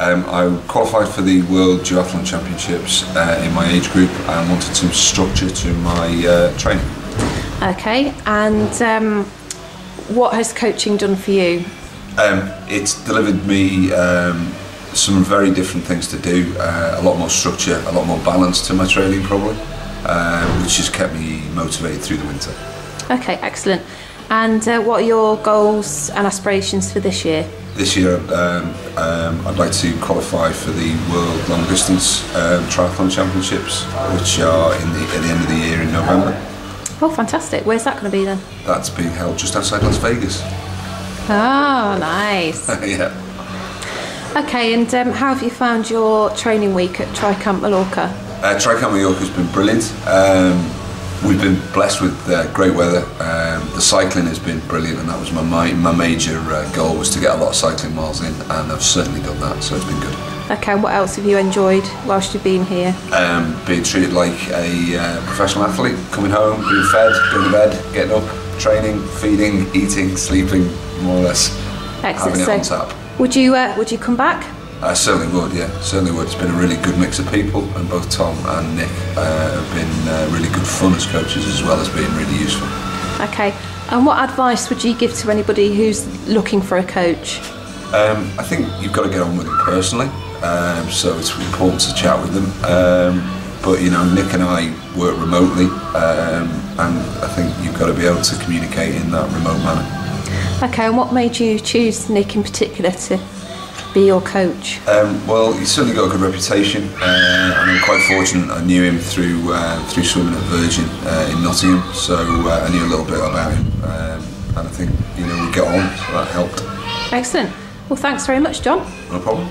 Um, I qualified for the World Duathlon Championships uh, in my age group and wanted some structure to my uh, training. Okay, and um, what has coaching done for you? Um, it's delivered me um, some very different things to do, uh, a lot more structure, a lot more balance to my training probably, uh, which has kept me motivated through the winter. Okay, excellent. And uh, what are your goals and aspirations for this year? This year um, um, I'd like to qualify for the World Long Distance um, Triathlon Championships, which are in the, at the end of the year in November. Oh, fantastic. Where's that going to be then? That's being held just outside Las Vegas. Oh, nice. yeah. Okay, and um, how have you found your training week at Tricamp Mallorca? Uh, Tricamp Mallorca has been brilliant. We've been blessed with uh, great weather. Um, the cycling has been brilliant, and that was my my, my major uh, goal was to get a lot of cycling miles in, and I've certainly done that. So it's been good. Okay, what else have you enjoyed whilst you've been here? Um, being treated like a uh, professional athlete, coming home, being fed, going to bed, getting up, training, feeding, eating, sleeping, more or less, Excellent. having it So, on tap. would you uh, would you come back? I certainly would, yeah, certainly would. It's been a really good mix of people, and both Tom and Nick uh, have been uh, really good fun as coaches as well as being really useful. Okay. And what advice would you give to anybody who's looking for a coach? Um, I think you've got to get on with them personally, um, so it's important to chat with them. Um, but you know, Nick and I work remotely, um, and I think you've got to be able to communicate in that remote manner. Okay, and what made you choose Nick in particular to be your coach? Um, well, he's certainly got a good reputation, uh, and I'm quite fortunate. I knew him through uh, through swimming at Virgin uh, in Nottingham, so uh, I knew a little bit about him, um, and I think you know we get on, so that helped. Excellent. Well, thanks very much, John. No problem.